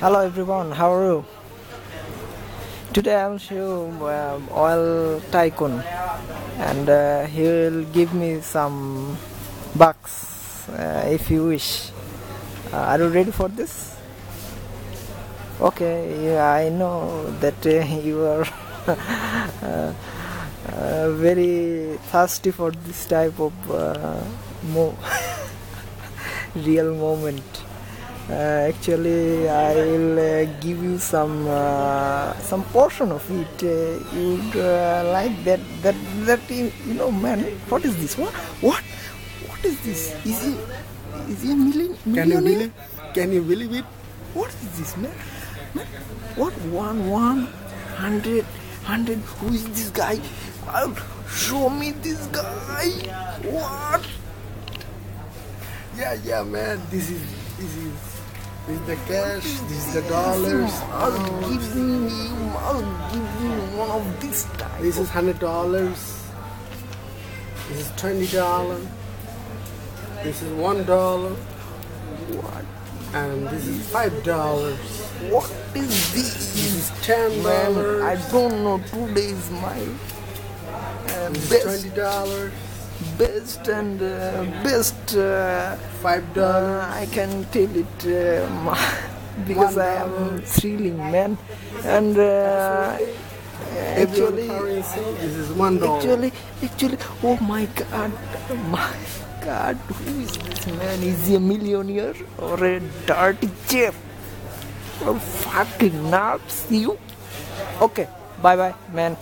Hello everyone, how are you? Today I'll show um, oil tycoon and uh, he will give me some bucks uh, if you wish. Uh, are you ready for this? Okay, yeah, I know that uh, you are uh, uh, very thirsty for this type of mo- real moment. Uh, actually, I will uh, give you some uh, some portion of it. Uh, you would uh, like that that that you you know, man. What is this? What what what is this? Is he is he a million? Can you believe? Can you believe it? What is this, man? man what one one hundred hundred? Who is this guy? I'll show me this guy. What? Yeah, yeah, man. This is this is this is the cash. This is the dollars. Must give me, you must give me one of this type. This is hundred dollars. This is twenty dollar. This is one dollar, What? and this is five dollars. What is this? This is ten dollars. I don't know. Today is my uh, This is twenty dollars. Best and uh, best. Uh, Five uh, dollars. I can tell it uh, because I am thrilling, man. And uh, actually. This is one dollar. actually, actually, oh my God, my God, who is this man? Is he a millionaire or a dirty chef? Or fucking nuts, you? Okay, bye bye, man.